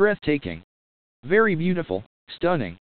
Breathtaking. Very beautiful, stunning.